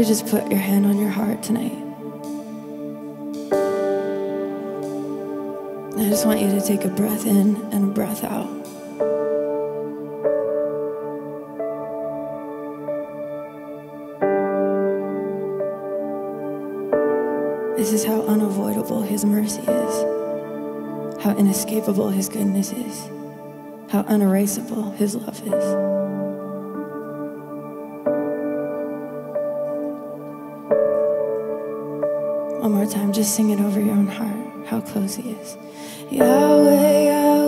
Why'd just put your hand on your heart tonight? I just want you to take a breath in and a breath out. This is how unavoidable His mercy is, how inescapable His goodness is, how unerasable His love is. One more time, just sing it over your own heart, how close He is. Yahweh, Yahweh,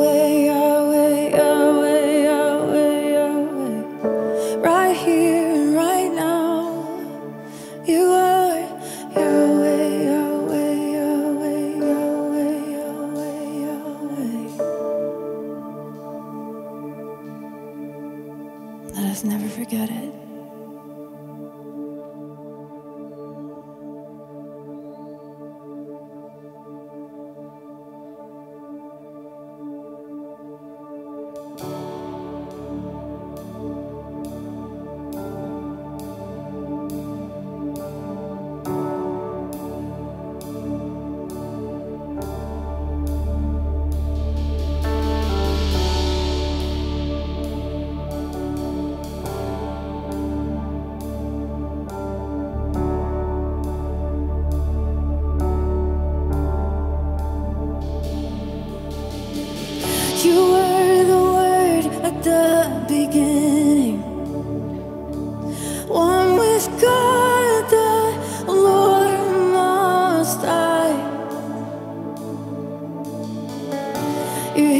You were the word at the beginning. One with God, the Lord Most High. Your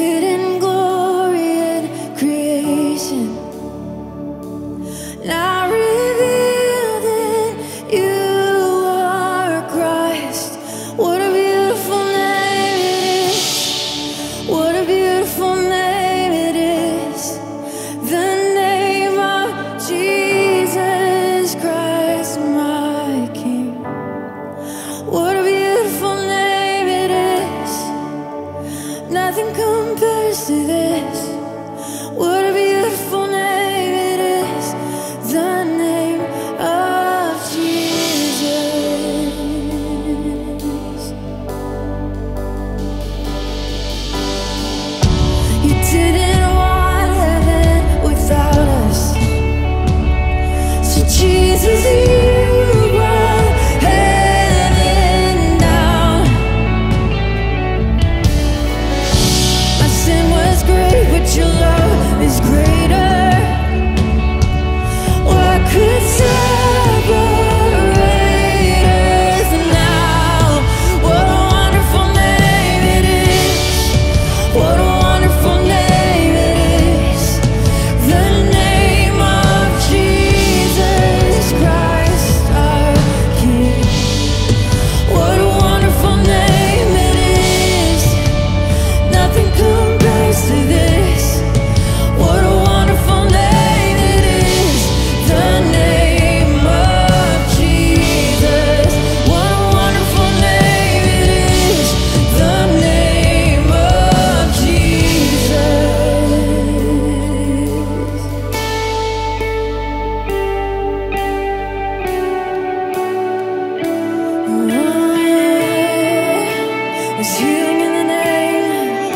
Healing in the name,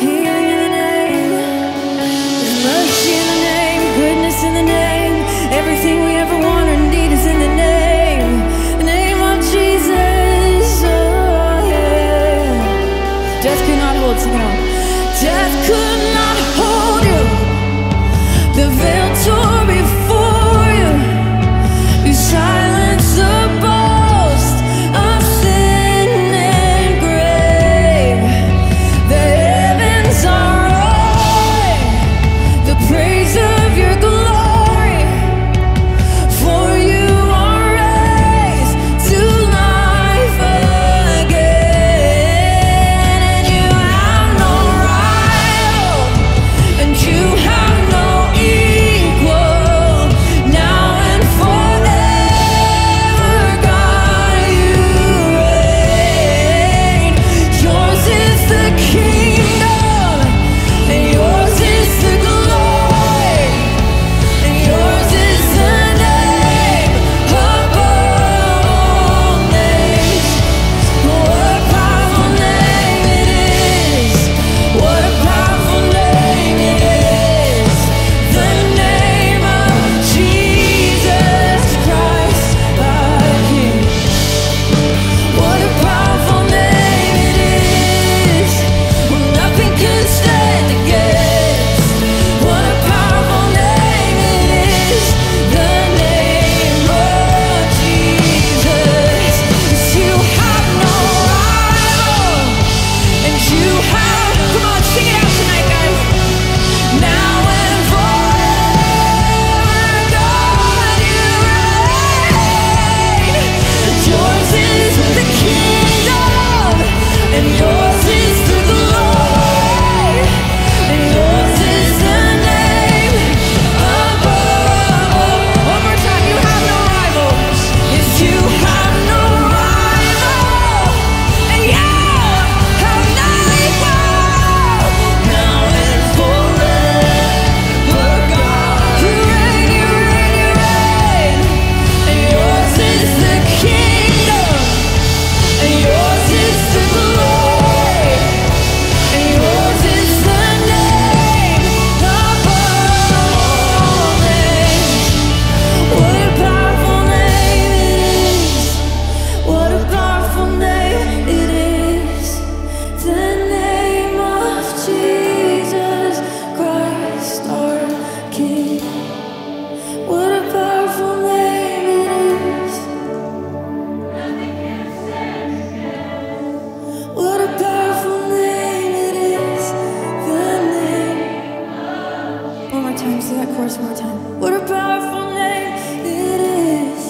healing in the name. Mercy in the name, goodness in the name. Everything we ever want or need is in the name, the name of Jesus. Oh, Death could not hold. Death could not hold you. The veil tore. times, that chorus one more time. What a powerful name it is.